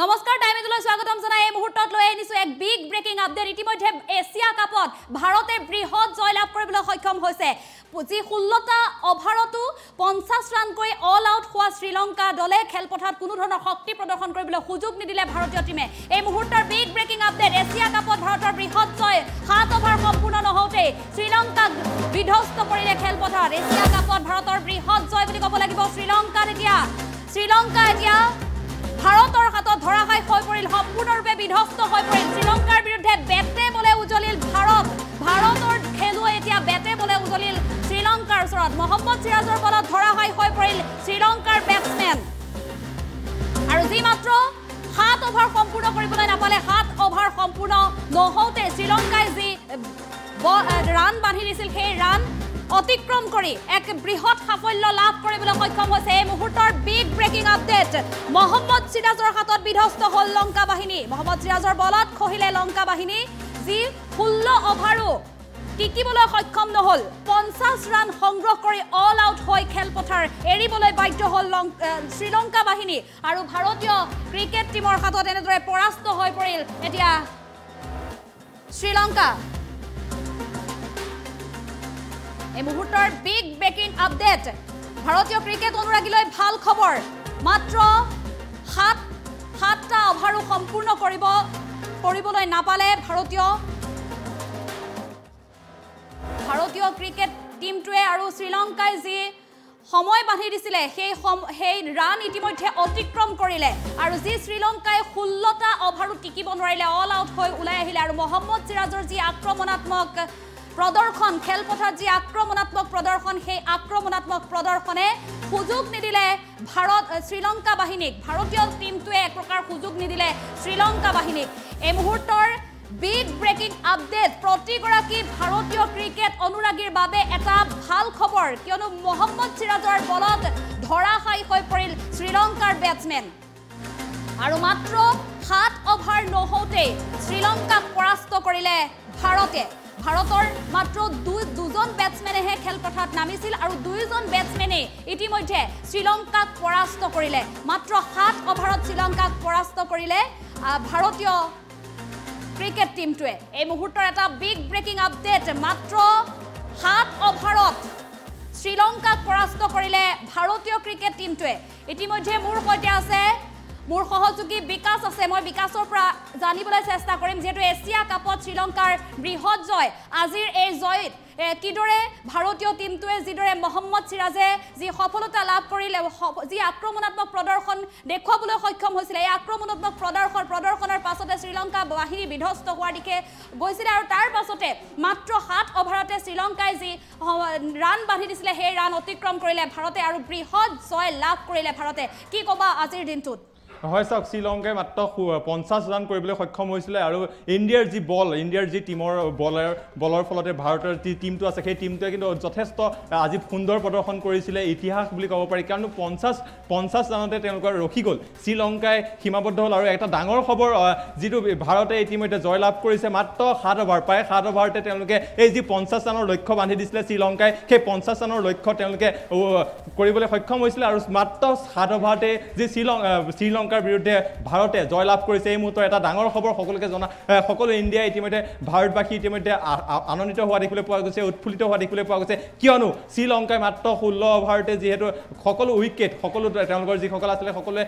নমস্কাৰ টাইম এজলৈ স্বাগতম জনাই এই মুহূৰ্তত লৈ আনিছো এক বিগ ব্ৰেকিং আপডেট ইতিমধ্যে এছিয়া কাপত ভাৰতে বৃহৎ জয়লাভ কৰিবলৈ সক্ষম হৈছে। যি ষোল্লটা অভাৰতো পঞ্চাছ ৰানকৈ অল আউট হোৱা শ্ৰীলংকা দলে খেলপথাৰত কোনো ধৰণৰ শক্তি প্ৰদৰ্শন কৰিবলৈ সুযোগ নিদিলে ভাৰতীয় টীমে। এই মুহূৰ্তৰ বিগ ব্ৰেকিং আপডেট এছিয়া কাপত ভাৰতৰ বৃহৎ জয় সাত অভাৰ সম্পূৰ্ণ নহওঁতেই শ্ৰীলংকাক বিধ্বস্ত কৰিলে খেলপথাৰত। এছিয়া কাপত ভাৰতৰ বৃহৎ জয় বুলি ক'ব লাগিব শ্ৰীলংকাত এতিয়া। শ্ৰীলংকা এতিয়া ভাৰতৰ হাতত ধৰাশাই হৈ পৰিল সম্পূৰ্ণৰূপে বিধ্বস্ত হৈ পৰিল। শ্ৰীলংকাৰ বিৰুদ্ধে বেটে বলে উজলিল ভাৰত। ভাৰতৰ খেলুৱৈ এতিয়া বেটে বলে উজলিল শ্ৰীলংকাৰ ওচৰত। মহম্মদ চিৰাজৰ বলত ধৰাশাই হৈ পৰিল শ্ৰীলংকাৰ বেটছমেন আৰু যি মাত্ৰ সাত অভাৰ সম্পূৰ্ণ কৰিবলৈ নাপালে সাত অভাৰ সম্পূৰ্ণ নহওঁতে শ্ৰীলংকাই যি ৰান বান্ধি দিছিল সেই ৰান অতিক্ৰম কৰি এক বৃহৎ সাফল্য লাভ কৰিবলৈ সক্ষম হৈছে এই মুহূৰ্তৰ বিগ ব্ৰেকিং আপডেট মহম্মদ চিৰাজৰ হাতত বিধ্বস্ত হ'ল লংকা বাহিনী। মহম্মদ চিৰাজৰ বলত খহিলে লংকা বাহিনী যি ষোল্ল অভাৰো টিকিবলৈ সক্ষম নহ'ল। পঞ্চাছ ৰান সংগ্ৰহ কৰি অল আউট হৈ খেলপথাৰ এৰিবলৈ বাধ্য হ'ল লং শ্ৰীলংকা বাহিনী। আৰু ভাৰতীয় ক্ৰিকেট টীমৰ হাতত এনেদৰে পৰাস্ত হৈ পৰিল এতিয়া শ্ৰীলংকা। এই মুহূৰ্তৰ বিগ ব্ৰেকিং আপডেট ভাৰতীয় ক্ৰিকেট অনুৰাগীলৈ ভাল খবৰ। মাত্ৰ সাত সাতটা অভাৰো সম্পূৰ্ণ কৰিব কৰিবলৈ নাপালে ভাৰতীয়। ভাৰতীয় ক্ৰিকেট টীমটোৱে আৰু শ্ৰীলংকাই যি সময় বান্ধি দিছিলে সেই সম সেই ৰান ইতিমধ্যে অতিক্ৰম কৰিলে। আৰু যি শ্ৰীলংকাই ষোল্লটা অভাৰো টিকিব নোৱাৰিলে অল আউট হৈ ওলাই আহিলে। আৰু মহম্মদ চিৰাজৰ যি আক্ৰমণাত্মক প্ৰদৰ্শন খেলপথাৰত যি আক্ৰমণাত্মক প্ৰদৰ্শন সেই আক্ৰমণাত্মক প্ৰদৰ্শনে সুযোগ নিদিলে ভাৰত শ্ৰীলংকা বাহিনীক। ভাৰতীয় টীমটোৱে এক প্ৰকাৰ সুযোগ নিদিলে শ্ৰীলংকা বাহিনীক। এই মুহূৰ্তৰ বিগ ব্ৰেকিং আপডেট প্ৰতিগৰাকী ভাৰতীয় ক্ৰিকেট অনুৰাগীৰ বাবে এটা ভাল খবৰ। কিয়নো মহম্মদ চিৰাজৰ বলত ধৰাশায়ী হৈ পৰিল শ্ৰীলংকাৰ বেটছমেন আৰু মাত্ৰ সাত অভাৰ নহওঁতেই শ্ৰীলংকাক পৰাস্ত কৰিলে ভাৰতে। ভাৰতৰ মাত্ৰ দুই দুজন বেটছমেনেহে খেলপথাৰত নামিছিল আৰু দুয়োজন বেটছমেনেই ইতিমধ্যে শ্ৰীলংকাক পৰাস্ত কৰিলে। মাত্ৰ সাত অভাৰত শ্ৰীলংকাক পৰাস্ত কৰিলে ভাৰতীয় ক্ৰিকেট টীমটোৱে। এই মুহূৰ্তৰ এটা বিগ ব্ৰেকিং আপডেট মাত্ৰ সাত অভাৰত শ্ৰীলংকাক পৰাস্ত কৰিলে ভাৰতীয় ক্ৰিকেট টীমটোৱে। ইতিমধ্যে মোৰ সৈতে আছে মোৰ সহযোগী বিকাশ আছে মই বিকাশৰ পৰা জানিবলৈ চেষ্টা কৰিম যিহেতু এছিয়া কাপত শ্ৰীলংকাৰ বৃহৎ জয়। আজিৰ এই জয়ত কিদৰে ভাৰতীয় টীমটোৱে যিদৰে মহম্মদ চিৰাজে যি সফলতা লাভ কৰিলে যি আক্ৰমণাত্মক প্ৰদৰ্শন দেখুৱাবলৈ সক্ষম হৈছিলে এই আক্ৰমণাত্মক প্ৰদৰ্শন প্ৰদৰ্শনৰ পাছতে শ্ৰীলংকা বাহিনী বিধ্বস্ত হোৱাৰ দিশে গৈছিলে আৰু তাৰ পাছতে মাত্ৰ সাত অভাৰতে শ্ৰীলংকাই যি ৰান বান্ধি দিছিলে সেই ৰান অতিক্ৰম কৰিলে ভাৰতে আৰু বৃহৎ জয় লাভ কৰিলে ভাৰতে। কি ক'বা আজিৰ দিনটোত? হয় চাওক শ্ৰীলংকাই মাত্ৰ পঞ্চাছ ৰান কৰিবলৈ সক্ষম হৈছিলে আৰু ইণ্ডিয়াৰ যি বল ইণ্ডিয়াৰ যি টীমৰ বলাৰ বলৰ ফলতে ভাৰতৰ যি টীমটো আছে সেই টীমটোৱে কিন্তু যথেষ্ট আজি সুন্দৰ প্ৰদৰ্শন কৰিছিলে ইতিহাস বুলি ক'ব পাৰি। কাৰণ পঞ্চাছ পঞ্চাছ ৰানতে তেওঁলোকৰ ৰখি গ'ল। শ্ৰীলংকাই সীমাবদ্ধ হ'ল আৰু এটা ডাঙৰ খবৰ যিটো ভাৰতে ইতিমধ্যে জয়লাভ কৰিছে মাত্ৰ সাত অভাৰ প্ৰায় সাত অভাৰতে তেওঁলোকে এই যি পঞ্চাছ ৰানৰ লক্ষ্য বান্ধি দিছিলে শ্ৰীলংকাই সেই পঞ্চাছ ৰানৰ লক্ষ্য তেওঁলোকে কৰিবলৈ সক্ষম হৈছিলে আৰু মাত্ৰ সাত অভাৰতে যি শ্ৰীলং আহ, শ্ৰীলংকাৰ বিৰুদ্ধে ভাৰতে জয়লাভ কৰিছে। এই মুহূৰ্তৰ এটা ডাঙৰ খবৰ সকলোকে জনা সকলো ইণ্ডিয়াই ইতিমধ্যে ভাৰতবাসী ইতিমধ্যে আনন্দিত হোৱা দেখিবলৈ পোৱা গৈছে উৎফুল্লিত হোৱা দেখিবলৈ পোৱা গৈছে। কিয়নো শ্ৰীলংকাই মাত্ৰ ষোল্ল অভাৰতে যিহেতু সকলো উইকেট সকলো তেওঁলোকৰ যিসকল আছিলে সকলোৱে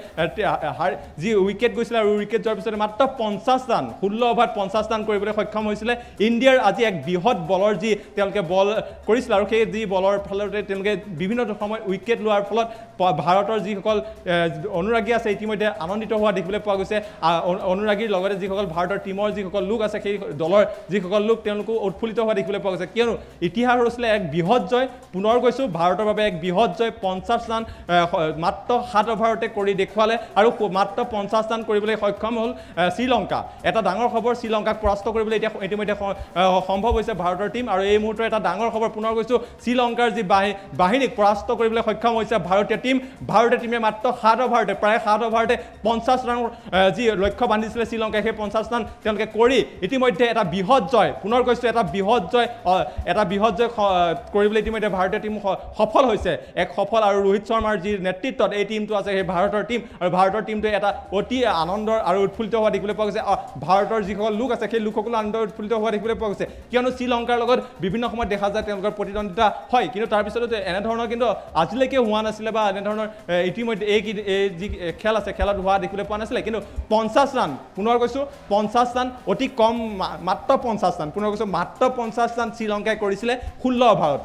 যি উইকেট গৈছিলে আৰু উইকেট যোৱাৰ পিছতে মাত্ৰ পঞ্চাছ ৰান ষোল্ল অভাৰত পঞ্চাছ ৰান কৰিবলৈ সক্ষম হৈছিলে। ইণ্ডিয়াৰ আজি এক বৃহৎ বলৰ যি তেওঁলোকে বল কৰিছিল আৰু সেই যি বলৰ ফলতে তেওঁলোকে বিভিন্ন সময়ত উইকেট লোৱাৰ ফলত ভাৰতৰ যিসকল অনুৰাগী আছে ইতিমধ্যে আনন্দিত হোৱা দেখিবলৈ পোৱা গৈছে। অনুৰাগীৰ লগতে যিসকল ভাৰতৰ টীমৰ যিসকল লোক আছে সেই দলৰ যিসকল লোক তেওঁলোকো উৎফুল্লিত হোৱা দেখিবলৈ পোৱা গৈছে। কিয়নো ইতিহাস ৰচিলে এক বৃহৎ জয় পুনৰ কৈছোঁ ভাৰতৰ বাবে এক বৃহৎ জয় পঞ্চাছ স- মাত্ৰ সাত অভাৰতে কৰি দেখুৱালে আৰু মাত্ৰ পঞ্চাছ ৰান কৰিবলৈ সক্ষম হ'ল শ্ৰীলংকা। এটা ডাঙৰ খবৰ শ্ৰীলংকাক পৰাস্ত কৰিবলৈ এতিয়া ইতিমধ্যে সম্ভৱ হৈছে ভাৰতৰ টীম আৰু এই মুহূৰ্তৰ এটা ডাঙৰ খবৰ পুনৰ কৈছোঁ শ্ৰীলংকাৰ যি বাহি- বাহিনীক পৰাস্ত কৰিবলৈ সক্ষম হৈছে ভাৰতীয় টীম। ভাৰতীয় টীমে মাত্ৰ সাত অভাৰতে প্ৰায় সাত অভাৰতে পঞ্চাছ ৰাণৰ যি লক্ষ্য বান্ধিছিলে শ্ৰীলংকাই সেই পঞ্চাছ ৰাণ তেওঁলোকে কৰি ইতিমধ্যে এটা বৃহৎ জয় পুনৰ কৈছোঁ এটা বৃহৎ জয় এটা বৃহৎ জয় কৰিবলৈ ইতিমধ্যে ভাৰতীয় টীম সফল হৈছে। এক সফল আৰু ৰোহিত শৰ্মাৰ যি নেতৃত্বত এই টীমটো আছে সেই ভাৰতৰ টীম আৰু ভাৰতৰ টীমটোৱে এটা অতি আনন্দৰ আৰু উৎফুল্লিত হোৱা দেখিবলৈ পোৱা গৈছে। ভাৰতৰ যিসকল লোক আছে সেই লোকসকলো আনন্দ উৎফুল্লিত হোৱা দেখিবলৈ পোৱা গৈছে। কিয়নো শ্ৰীলংকাৰ লগত বিভিন্ন সময়ত দেখা যায় তেওঁলোকৰ প্ৰতিদ্বন্দ্বিতা হয়। কিন্তু তাৰপিছতো এনেধৰণৰ কিন্তু আজিলৈকে হোৱা নাছিলে বা এনেধৰণৰ ইতিমধ্যে এই যি খেল আছে খেলত হোৱা দেখিবলৈ পোৱা নাছিলে। কিন্তু পঞ্চাছ ৰাণ পুনৰ কৈছোঁ পঞ্চাছ ৰাণ অতি কম মাত্ৰ পঞ্চাছ ৰাণ। পুনৰ কৈছোঁ মাত্ৰ পঞ্চাছ ৰাণ শ্ৰীলংকাই কৰিছিলে ষোল্ল অভাৰত।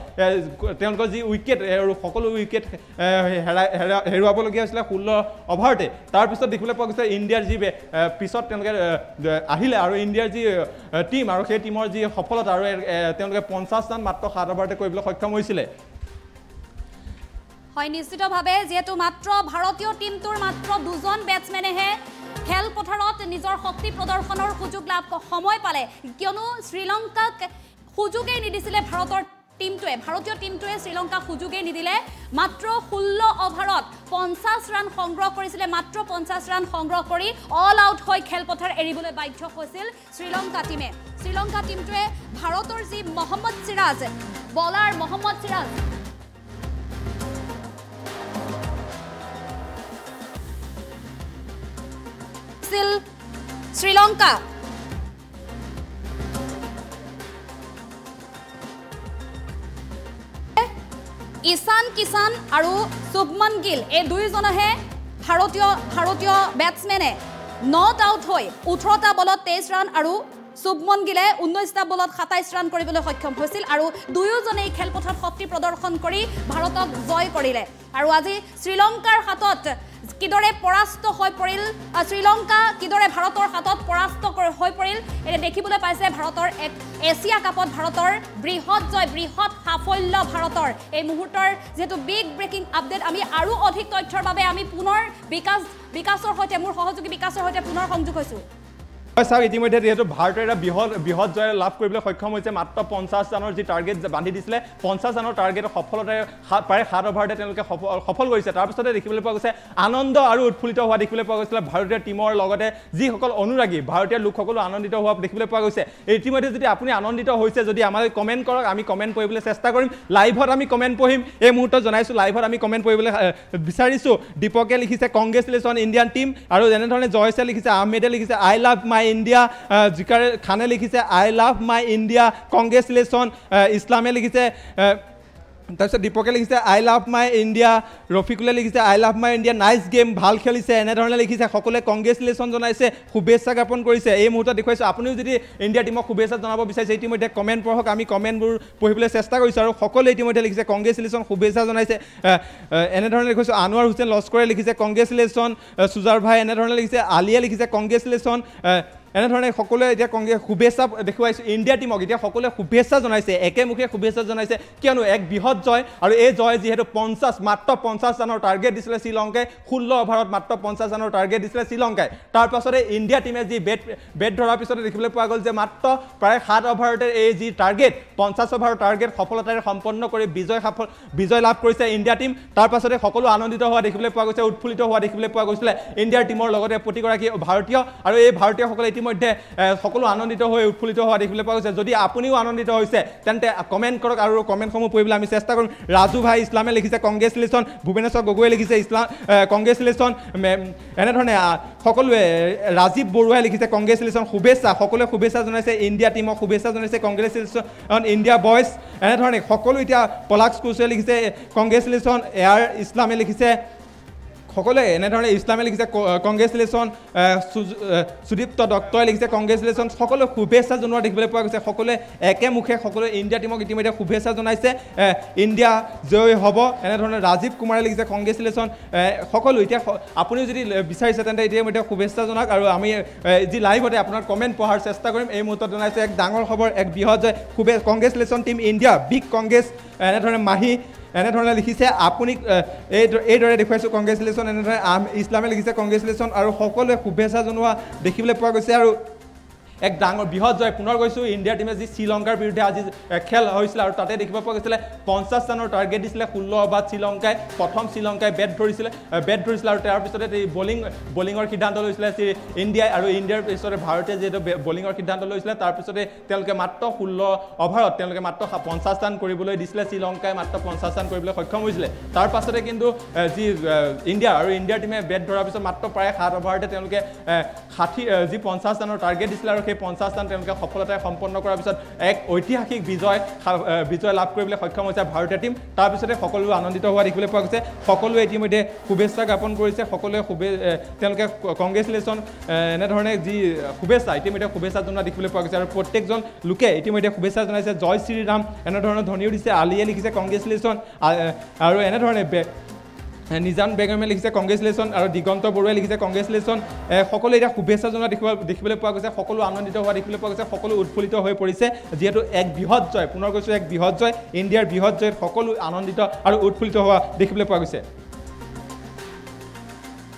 তেওঁলোকৰ যি উইকেট সকলো উইকেট হেৰাই হেৰা- হেৰুৱাবলগীয়া হৈছিলে ষোল্ল অভাৰতে। তাৰপিছত দেখিবলৈ পোৱা গৈছে ইণ্ডিয়াৰ যি পিছত তেওঁলোকে আহিলে আৰু ইণ্ডিয়াৰ যি টীম আৰু সেই টীমৰ যি সফলতা আৰু তেওঁলোকে পঞ্চাছ ৰাণ মাত্ৰ সাত অভাৰতে কৰিবলৈ সক্ষম হৈছিলে। হয় নিশ্চিতভাৱে যিহেতু মাত্ৰ ভাৰতীয় টীমটোৰ মাত্ৰ দুজন বেটছমেনেহে খেলপথাৰত নিজৰ শক্তি প্ৰদৰ্শনৰ সুযোগ লাভ সময় পালে। কিয়নো শ্ৰীলংকাক সুযোগেই নিদিছিলে ভাৰতৰ টীমটোৱে। ভাৰতীয় টীমটোৱে শ্ৰীলংকাক সুযোগেই নিদিলে। মাত্ৰ ষোল্ল অভাৰত পঞ্চাছ ৰাণ সংগ্ৰহ কৰিছিলে। মাত্ৰ পঞ্চাছ ৰাণ সংগ্ৰহ কৰি অল আউট হৈ খেলপথাৰ এৰিবলৈ বাধ্য হৈছিল শ্ৰীলংকা টীমে। শ্ৰীলংকা টীমটোৱে ভাৰতৰ যি মহম্মদ চিৰাজ বলাৰ মহম্মদ চিৰাজ আছিল শ্ৰীলংকা ঈশান কিষাণ আৰু শুভমন গিল এই দুয়োজনেহে ভাৰতীয় ভাৰতীয় বেটছমেনে নট আউট হৈ ওঠৰটা বলত তেইছ ৰাণ আৰু শুভমন গিলে ঊনৈছটা বলত সাতাইছ ৰাণ কৰিবলৈ সক্ষম হৈছিল আৰু দুয়োজনেই খেলপথাৰত শক্তি প্ৰদৰ্শন কৰি ভাৰতক জয় কৰিলে। আৰু আজি শ্ৰীলংকাৰ হাতত কিদৰে পৰাস্ত হৈ পৰিল শ্ৰীলংকা কিদৰে ভাৰতৰ হাতত পৰাস্ত হৈ পৰিল এতিয়া দেখিবলৈ পাইছে ভাৰতৰ এক এছিয়া কাপত ভাৰতৰ বৃহৎ জয় বৃহৎ সাফল্য ভাৰতৰ। এই মুহূৰ্তৰ যিহেতু বিগ ব্ৰেকিং আপডেট আমি আৰু অধিক তথ্যৰ বাবে আমি পুনৰ বিকাশ বিকাশৰ সৈতে মোৰ সহযোগী বিকাশৰ সৈতে পুনৰ সংযোগ হৈছোঁ। হয় চাওক ইতিমধ্যে যিহেতু ভাৰতে এটা বৃহৎ বৃহৎ জয় লাভ কৰিবলৈ সক্ষম হৈছে মাত্ৰ পঞ্চাছ ৰাণৰ যি টাৰ্গেট বান্ধি দিছিলে পঞ্চাছ ৰাণৰ টাৰ্গেট সফলতাৰে প্ৰায় সাত অভাৰতে তেওঁলোকে সফল কৰিছে। তাৰপিছতে দেখিবলৈ পোৱা গৈছে আনন্দ আৰু উৎফুল্লিত হোৱা দেখিবলৈ পোৱা গৈছিলে ভাৰতীয় টীমৰ লগতে যিসকল অনুৰাগী ভাৰতীয় লোকসকলো আনন্দিত হোৱা দেখিবলৈ পোৱা গৈছে। ইতিমধ্যে যদি আপুনি আনন্দিত হৈছে যদি আমাক কমেণ্ট কৰক আমি কমেণ্ট পঢ়িবলৈ চেষ্টা কৰিম। লাইভত আমি কমেণ্ট পঢ়িম। এই মুহূৰ্তত জনাইছোঁ লাইভত আমি কমেণ্ট পঢ়িবলৈ বিচাৰিছোঁ। দীপকে লিখিছে কংগ্ৰেচুলেশ্যন ইণ্ডিয়ান টীম আৰু যেনেধৰণে জয়ছে লিখিছে আহমেদে লিখিছে আই লাভ মাই ইণ্ডিয়া জিকাৰে খানে লিখিছে I love my India congratulation ইছলামে লিখিছে তাৰপিছত দীপকে লিখিছে আই লাভ মাই ইণ্ডিয়া ৰফিকুলে লিখিছে I love my India nice game ভাল খেলিছে এনেধৰণে লিখিছে সকলোৱে কংগ্ৰেচুলেশ্যন জনাইছে শুভেচ্ছা জ্ঞাপন কৰিছে এই মুহূৰ্তত দেখুৱাইছোঁ আপুনিও যদি ইণ্ডিয়া টীমক শুভেচ্ছা জনাব বিচাৰিছে ইতিমধ্যে কমেণ্ট পঢ়ক আমি কমেণ্টবোৰ পঢ়িবলৈ চেষ্টা কৰিছোঁ আৰু সকলোৱে ইতিমধ্যে লিখিছে কংগ্ৰেচুলেশ্যন শুভেচ্ছা জনাইছে এনেধৰণে লিখিছোঁ আনোৱাৰ হুছেইন লস্কৰে লিখিছে কংগ্ৰেচুলেশ্যন সুজাৰ ভাই এনেধৰণে লিখিছে আলিয়ে লিখিছে কংগ্ৰেচুলেশ্যন এনেধৰণে সকলোৱে এতিয়া কংগ্ৰেছ শুভেচ্ছা দেখুৱাইছোঁ ইণ্ডিয়া টীমক এতিয়া সকলোৱে শুভেচ্ছা জনাইছে একেমুখে শুভেচ্ছা জনাইছে কিয়নো এক বৃহৎ জয় আৰু এই জয় যিহেতু পঞ্চাছ মাত্ৰ পঞ্চাছ ৰাণৰ টাৰ্গেট দিছিলে শ্ৰীলংকাই ষোল্ল অভাৰত মাত্ৰ পঞ্চাছ ৰাণৰ টাৰ্গেট দিছিলে শ্ৰীলংকাই। তাৰ পাছতে ইণ্ডিয়া টীমে যি বেট বেট ধৰাৰ পিছতে দেখিবলৈ পোৱা গ'ল যে মাত্ৰ প্ৰায় সাত অভাৰতে এই যি টাৰ্গেট পঞ্চাছ অভাৰৰ টাৰ্গেট সফলতাৰে সম্পন্ন কৰি বিজয় সফল বিজয় লাভ কৰিছে ইণ্ডিয়া টীম। তাৰ পাছতে সকলো আনন্দিত হোৱা দেখিবলৈ পোৱা গৈছে উৎফুল্লিত হোৱা দেখিবলৈ পোৱা গৈছিলে। ইণ্ডিয়াৰ টীমৰ লগতে প্ৰতিগৰাকী ভাৰতীয় আৰু এই ভাৰতীয়সকলে ইতিমধ্যে সকলো আনন্দিত হৈ উৎফুল্লিত হোৱা দেখিবলৈ পোৱা গৈছে। যদি আপুনিও আনন্দিত হৈছে তেন্তে কমেণ্ট কৰক আৰু কমেণ্টসমূহ পঢ়িবলৈ আমি চেষ্টা কৰিম ৰাজু ভাই ইছলামে লিখিছে কংগ্ৰেচুলেশ্যন ভূৱনেশ্বৰ গগৈয়ে লিখিছে ইছলাম কংগ্ৰেচুলেশ্যন এনেধৰণে সকলোৱে ৰাজীৱ বৰুৱাই লিখিছে কংগ্ৰেচুলেশ্যন শুভেচ্ছা সকলোৱে শুভেচ্ছা জনাইছে ইণ্ডিয়া টীমক শুভেচ্ছা জনাইছে কংগ্ৰেচুলেশ্যন ইণ্ডিয়া বয়জ এনেধৰণে সকলো এতিয়া পলাক্স কোচে লিখিছে কংগ্ৰেচুলেশ্যন এয়াৰ ইছলামে লিখিছে সকলোৱে এনেধৰণে ইছলামে লিখিছে কংগ্ৰেচুলেশ্যন সুদীপ্ত দত্তই লিখিছে কংগ্ৰেচুলেশ্যন সকলোৱে শুভেচ্ছা জনোৱা দেখিবলৈ পোৱা গৈছে। সকলোৱে একেমুখে সকলোৱে ইণ্ডিয়া টীমক ইতিমধ্যে শুভেচ্ছা জনাইছে। ইণ্ডিয়া জয় হ'ব এনেধৰণে ৰাজীৱ কুমাৰে লিখিছে কংগ্ৰেচুলেশ্যন। সকলো এতিয়া আপুনিও যদি বিচাৰিছে তেন্তে ইতিমধ্যে শুভেচ্ছা জনাওক আৰু আমি যি লাইভতে আপোনাৰ কমেণ্ট পঢ়াৰ চেষ্টা কৰিম এই মুহূৰ্তত জনাইছে এক ডাঙৰ খবৰ এক বৃহৎ জয়। শুভে congratulation team India big congrats এনেধৰণে মাহী এনেধৰণে লিখিছে আপুনি এই- এইদৰে দেখুৱাইছোঁ কংগ্ৰেচুলেশ্যন এনেদৰে আম ইছলামে লিখিছে কংগ্ৰেচুলেশ্যন আৰু সকলোৱে শুভেচ্ছা জনোৱা দেখিবলৈ পোৱা গৈছে আৰু এক ডাঙৰ বৃহৎ জয় পুনৰ কৈছোঁ ইণ্ডিয়াৰ টীমে যি শ্ৰীলংকাৰ বিৰুদ্ধে আজি খেল হৈছিলে আৰু তাতে দেখিব পোৱা গৈছিলে পঞ্চাছ ৰানৰ টাৰ্গেট দিছিলে ষোল্ল অভাৰত শ্ৰীলংকাই প্ৰথম শ্ৰীলংকাই বেট ধৰিছিলে বেট ধৰিছিলে আৰু তাৰ পিছতে বলিং বলিঙৰ সিদ্ধান্ত লৈছিলে ইণ্ডিয়াই আৰু ইণ্ডিয়াৰ পিছতে ভাৰতে যিহেতু বলিঙৰ সিদ্ধান্ত লৈছিলে তাৰপিছতে তেওঁলোকে মাত্ৰ ষোল্ল অভাৰত তেওঁলোকে মাত্ৰ পঞ্চাছ ৰান কৰিবলৈ দিছিলে শ্ৰীলংকাই মাত্ৰ পঞ্চাছ ৰান কৰিবলৈ সক্ষম হৈছিলে। তাৰ পাছতে কিন্তু যি ইণ্ডিয়া আৰু ইণ্ডিয়াৰ টীমে বেট ধৰাৰ পিছত মাত্ৰ প্ৰায় সাত অভাৰতে তেওঁলোকে ষাঠি যি পঞ্চাছ ৰানৰ টাৰ্গেট দিছিলে আৰু সেই পঞ্চাছ ৰান তেওঁলোকে সফলতাৰে সম্পন্ন কৰাৰ পিছত এক ঐতিহাসিক বিজয় বিজয় লাভ কৰিবলৈ সক্ষম হৈছে ভাৰতীয় টীম। তাৰপিছতে সকলো আনন্দিত হোৱা দেখিবলৈ পোৱা গৈছে। সকলোৱে ইতিমধ্যে শুভেচ্ছা জ্ঞাপন কৰিছে। সকলোৱে শুভে তেওঁলোকে কংগ্ৰেচুলেশ্যন এনেধৰণে যি শুভেচ্ছা ইতিমধ্যে শুভেচ্ছা জনোৱা দেখিবলৈ পোৱা গৈছে। আৰু প্ৰত্যেকজন লোকে ইতিমধ্যে শুভেচ্ছা জনাইছে। জয় শ্ৰীৰাম এনেধৰণৰ ধ্বনিও দিছে। আলিয়ে লিখিছে কংগ্ৰেচুলেশ্যন। আৰু এনেধৰণে নিজান বেগমে লিখিছে কংগ্ৰেচুলেশ্যন আৰু দিগন্ত বৰুৱাই লিখিছে কংগ্ৰেচুলেশ্যন। সকলোৱে এতিয়া শুভেচ্ছা জনোৱা দেখিব দেখিবলৈ পোৱা গৈছে সকলো আনন্দিত হোৱা দেখিবলৈ পোৱা গৈছে সকলো উৎফুল্লিত হৈ পৰিছে যিহেতু এক বৃহৎ জয় পুনৰ কৈছোঁ এক বৃহৎ জয় ইণ্ডিয়াৰ বৃহৎ জয়ত সকলো আনন্দিত আৰু উৎফুল্লিত হোৱা দেখিবলৈ পোৱা গৈছে।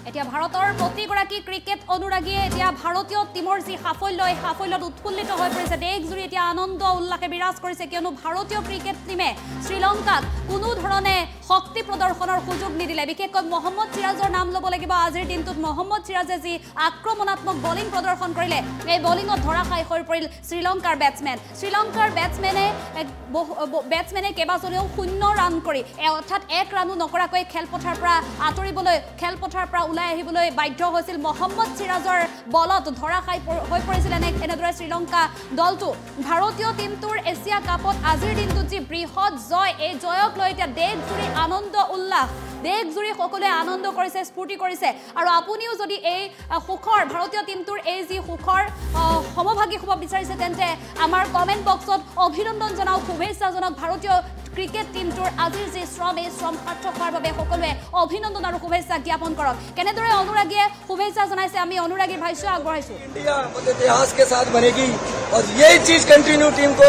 এতিয়া ভাৰতৰ প্ৰতিগৰাকী ক্ৰিকেট অনুৰাগীয়ে এতিয়া ভাৰতীয় টীমৰ যি সাফল্য এই সাফল্যত উৎফুল্লিত হৈ পৰিছে। দেশজুৰি এতিয়া আনন্দ উল্লাসে বিৰাজ কৰিছে কিয়নো ভাৰতীয় ক্ৰিকেট টীমে শ্ৰীলংকাক কোনো ধৰণে শক্তি প্ৰদৰ্শনৰ সুযোগ নিদিলে। বিশেষকৈ মহম্মদ চিৰাজৰ নাম ল'ব লাগিব। আজিৰ দিনটোত মহম্মদ চিৰাজে যি আক্ৰমণাত্মক বলিং প্ৰদৰ্শন কৰিলে এই বলিঙত ধৰাশায়ী হৈ পৰিল শ্ৰীলংকাৰ বেটছমেন শ্ৰীলংকাৰ বেটছমেনে বেটছমেনে কেইবাজনেও শূন্য ৰান কৰি অৰ্থাৎ এক ৰানো নকৰাকৈ খেলপথাৰৰ পৰা আঁতৰিবলৈ খেলপথাৰৰ পৰা ওলাই আহিবলৈ বাধ্য হৈছিল মহম্মদ চিৰাজৰ বলত ধৰাশায়ী হৈ পৰিছিল এনে এনেদৰে শ্ৰীলংকা দলটো ভাৰতীয় টীমটোৰ এছিয়া কাপত আজিৰ দিনটোত যি বৃহৎ জয় এই জয়ক লৈ এতিয়া দেশজুৰি আনন্দ উল্লাস দেশজুৰি সকলোৱে আনন্দ কৰিছে স্ফূৰ্তি কৰিছে আৰু আপুনিও যদি এই সুখৰ ভাৰতীয় টীমটোৰ এই যি সুখৰ সমভাগী হ'ব বিচাৰিছে তেন্তে আমাৰ কমেণ্ট বক্সত অভিনন্দন জনাওক শুভেচ্ছা জনাওক ভাৰতীয় ক্ৰিকেট টীমটোৰ আজিৰ যি শ্ৰম এই শ্ৰম সাৰ্থক হোৱাৰ বাবে সকলোৱে অভিনন্দন আৰু শুভেচ্ছা জ্ঞাপন কৰক কেনেদৰে অনুৰাগীয়ে শুভেচ্ছা জনাইছে আমি অনুৰাগীৰ ভাষ্য আগবঢ়াইছো इतिहास के साथ बनेगी और यही चीज कंटिन्यू टीम को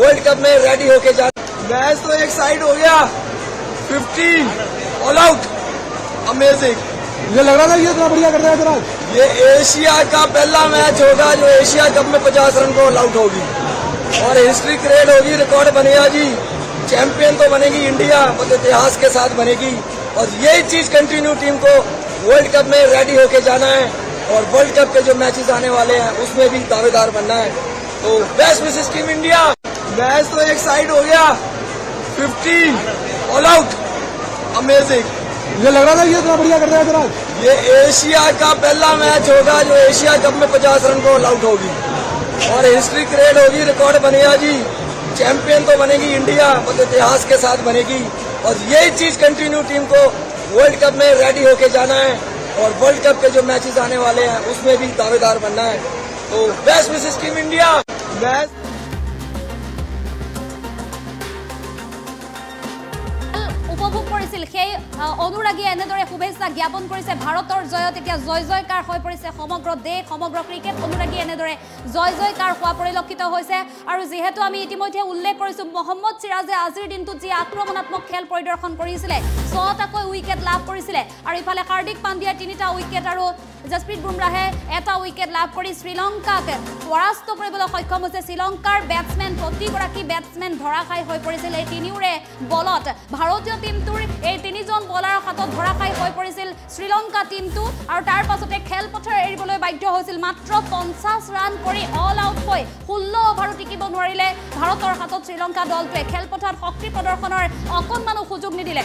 वर्ल्ड कप में रेडी होके जा मैच तो एक साइड हो गया। 50 ऑल आउट अमेजिंग मुझे लग रहा था ये इतना बढ़िया कर रहा है ये एशिया का पहला मैच होगा जो एशिया कप में 50 रन को ऑल आउट होगी। और हिस्ट्री क्रिएट होगी रिकॉर्ड बनेगा जी। चैंपियन तो बनेगी इंडिया मतलब इतिहास के साथ बनेगी। और यही चीज़ कंटिन्यू टीम को वर्ल्ड कप में रेडी होके जाना है। और वर्ल्ड कप के जो मैचेस आने वाले हैं उसमें भी दावेदार बनना है। तो best wishes team India match तो एक साइड हो गया। 50 ऑल आउट अमेजिंग मुझे लग रहा था ये इतना बढ़िया कर रहा है जरा ये एशिया का पहला मैच होगा जो एशिया कप में 50 रन को ऑल आउट होगी। और हिस्ट्री क्रिएट होगी रिकॉर्ड बनेगा जी। चैंपियन तो बनेगी इंडिया मतलब इतिहास के साथ बनेगी। और यही चीज़ कंटिन्यू टीम को वर्ल्ड कप में रेडी होके जाना है। और वर्ल्ड कप के जो मैचेस आने वाले हैं उसमें भी दावेदार बनना है। तो best wishes team India match উপভোগ কৰিছিল সেই অনুৰাগীয়ে এনেদৰে শুভেচ্ছা জ্ঞাপন কৰিছে। ভাৰতৰ জয়ত এতিয়া জয় জয়কাৰ হৈ পৰিছে সমগ্ৰ দেশ সমগ্ৰ ক্ৰিকেট অনুৰাগী এনেদৰে জয় জয়কাৰ হোৱা পৰিলক্ষিত হৈছে। আৰু যিহেতু আমি ইতিমধ্যে উল্লেখ কৰিছোঁ মহম্মদ চিৰাজে আজিৰ দিনটোত যি আক্ৰমণাত্মক খেল পৰিদৰ্শন কৰিছিলে ছটাকৈ উইকেট লাভ কৰিছিলে। আৰু ইফালে হাৰ্দিক পাণ্ডিয়াই তিনিটা উইকেট আৰু জসপ্ৰীত বুমৰাহে এটা উইকেট লাভ কৰি শ্ৰীলংকাক পৰাস্ত কৰিবলৈ সক্ষম হৈছে। শ্ৰীলংকাৰ বেটছমেন প্ৰতিগৰাকী বেটছমেন ধৰাশায়ী হৈ পৰিছিল এই তিনিওৰে বলত। ভাৰতীয় টীমটোৰ এই তিনিজন বলাৰৰ হাতত ধৰাশায়ী হৈ পৰিছিল শ্ৰীলংকা টীমটো আৰু তাৰ পাছতে খেলপথাৰ এৰিবলৈ বাধ্য হৈছিল। মাত্ৰ পঞ্চাছ ৰান কৰি অল আউট হৈ ষোল্ল অভাৰো টিকিব নোৱাৰিলে ভাৰতৰ হাতত শ্ৰীলংকা দলটোৱে। খেলপথাৰত শক্তি প্ৰদৰ্শনৰ অকণমানো সুযোগ নিদিলে।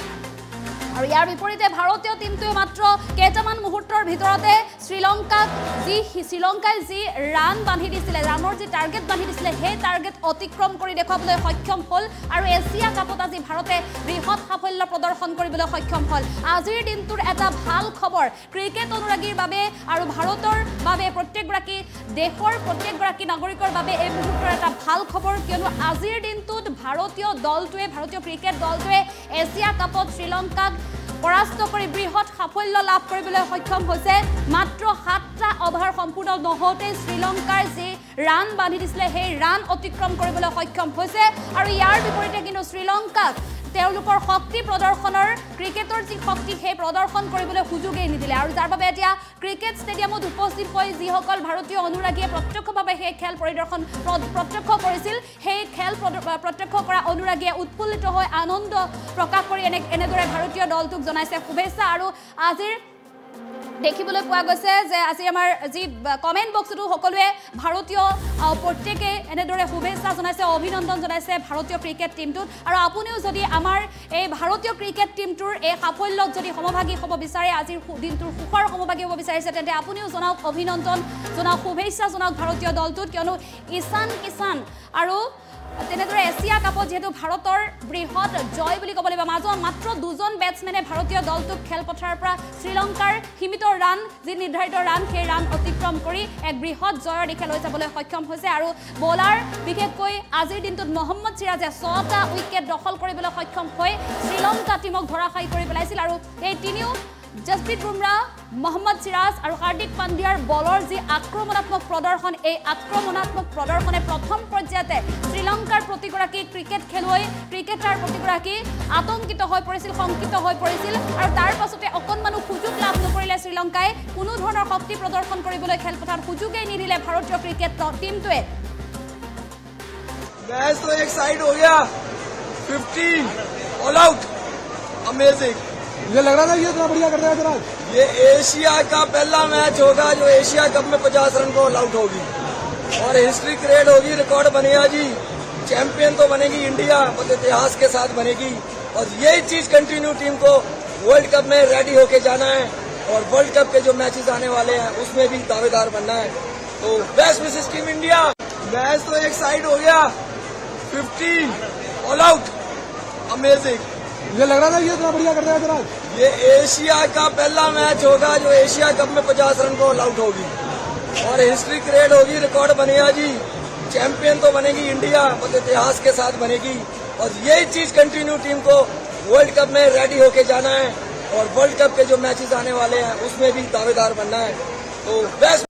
আৰু ইয়াৰ বিপৰীতে ভাৰতীয় টীমটোৱে মাত্ৰ কেইটামান মুহূৰ্তৰ ভিতৰতে শ্ৰীলংকাক যি শ্ৰীলংকাই যি ৰান বান্ধি দিছিলে ৰানৰ যি টাৰ্গেট বান্ধি দিছিলে সেই টাৰ্গেট অতিক্ৰম কৰি দেখুৱাবলৈ সক্ষম হ'ল আৰু এছিয়া কাপত আজি ভাৰতে বৃহৎ সাফল্য প্ৰদৰ্শন কৰিবলৈ সক্ষম হ'ল। আজিৰ দিনটোৰ এটা ভাল খবৰ ক্ৰিকেট অনুৰাগীৰ বাবে আৰু ভাৰতৰ বাবে প্ৰত্যেকগৰাকী দেশৰ প্ৰত্যেকগৰাকী নাগৰিকৰ বাবে এই মুহূৰ্তৰ এটা ভাল খবৰ কিয়নো আজিৰ দিনটোত ভাৰতীয় দলটোৱে ভাৰতীয় ক্ৰিকেট দলটোৱে এছিয়া কাপত শ্ৰীলংকাক পৰাস্ত কৰি বৃহৎ সাফল্য লাভ কৰিবলৈ সক্ষম হৈছে। মাত্ৰ সাতটা অভাৰ সম্পূৰ্ণ নহওঁতেই শ্ৰীলংকাৰ যি ৰান বান্ধি দিছিলে সেই ৰান অতিক্ৰম কৰিবলৈ সক্ষম হৈছে। আৰু ইয়াৰ বিপৰীতে কিন্তু শ্ৰীলংকাক তেওঁলোকৰ শক্তি প্ৰদৰ্শনৰ ক্ৰিকেটৰ যি শক্তি সেই প্ৰদৰ্শন কৰিবলৈ সুযোগেই নিদিলে। আৰু যাৰ বাবে এতিয়া ক্ৰিকেট ষ্টেডিয়ামত উপস্থিত হৈ যিসকল ভাৰতীয় অনুৰাগীয়ে প্ৰত্যক্ষভাৱে সেই খেল পৰিদৰ্শন প্ৰ- প্ৰত্যক্ষ কৰিছিল সেই খেল প্ৰত্যক্ষ কৰা অনুৰাগীয়ে উৎফুল্লিত হৈ আনন্দ প্ৰকাশ কৰি এনে এনেদৰে ভাৰতীয় দলটোক জনাইছে। শুভেচ্ছা আৰু আজিৰ দেখিবলৈ পোৱা গৈছে যে আজি আমাৰ যি কমেণ্ট বক্সতো সকলোৱে ভাৰতীয় প্ৰত্যেকে এনেদৰে শুভেচ্ছা জনাইছে অভিনন্দন জনাইছে ভাৰতীয় ক্ৰিকেট টীমটোত। আৰু আপুনিও যদি আমাৰ এই ভাৰতীয় ক্ৰিকেট টীমটোৰ এই সাফল্যত যদি সমভাগী হ'ব বিচাৰে আজিৰ দিনটোৰ সুখৰ সমভাগী হ'ব বিচাৰিছে তেন্তে আপুনিও জনাওক অভিনন্দন জনাওক শুভেচ্ছা জনাওক ভাৰতীয় দলটোত। কিয়নো ঈশান কিষাণ আৰু তেনেদৰে এছিয়া কাপত যিহেতু ভাৰতৰ বৃহৎ জয় বুলি ক'ব লাগিব মাজত মাত্ৰ দুজন বেটছমেনে ভাৰতীয় দলটোক খেলপথাৰৰ পৰা শ্ৰীলংকাৰ সীমিত ৰান যি নিৰ্ধাৰিত ৰান সেই ৰান অতিক্ৰম কৰি এক বৃহৎ জয়ৰ দিশে লৈ যাবলৈ সক্ষম হৈছে। আৰু বলাৰ বিশেষকৈ আজিৰ দিনটোত মহম্মদ চিৰাজে ছটা উইকেট দখল কৰিবলৈ সক্ষম হৈ শ্ৰীলংকা টীমক ধৰাশায়ী কৰি পেলাইছিল। আৰু এই তিনিও জসপ্ৰীত বুমৰাহ মহম্মদ চিৰাজ আৰু হাৰ্দিক পাণ্ডিয়াৰ বলৰ যি আক্ৰমণাত্মক প্ৰদৰ্শন এই আক্ৰমণাত্মক প্ৰদৰ্শনে প্ৰথম পৰ্যায়তে শ্ৰীলংকাৰ প্ৰতিগৰাকী ক্ৰিকেট খেলুৱৈ ক্ৰিকেটাৰ প্ৰতিগৰাকী আতংকিত হৈ পৰিছিল শংকিত হৈ পৰিছিল আৰু তাৰ পাছতে অকণমানো সুযোগ লাভ নকৰিলে শ্ৰীলংকাই কোনো ধৰণৰ শক্তি প্ৰদৰ্শন কৰিবলৈ খেলপথাৰত সুযোগেই নিদিলে ভাৰতীয় ক্ৰিকেট টীমটোৱে मैच तो एक साइड हो गया 50 ऑल आउट अमेजिंग मुझे लग रहा था ये इतना बढ़िया कर रहे हैं आज। ये एशिया का पहला मैच होगा जो एशिया कप में 50 रन को ऑल आउट होगी। और हिस्ट्री क्रिएट होगी रिकॉर्ड बनेगा जी। चैंपियन तो बनेगी इंडिया बट इतिहास के साथ बनेगी। और यही चीज़ कंटिन्यू टीम को वर्ल्ड कप में रेडी होके जाना है। और वर्ल्ड कप के जो मैचेस आने वाले हैं उसमें भी दावेदार बनना है। तो बेस्ट विशेष टीम इंडिया मैच तो एक साइड हो गया। 50 ऑल आउट अमेजिंग मुझे लग रहा था ये इतना बढ़िया कर रहे हैं ये एशिया का पहला मैच होगा जो एशिया कप में 50 रन को ऑल आउट होगी। और हिस्ट्री क्रिएट होगी रिकॉर्ड बनेगा जी। चैंपियन तो बनेगी इंडिया और इतिहास के साथ बनेगी। और यही चीज़ कंटिन्यू टीम को वर्ल्ड कप में रेडी होके जाना है। और वर्ल्ड कप के जो मैचेस आने वाले हैं, उसमें भी दावेदार बनना है। तो बेस्ट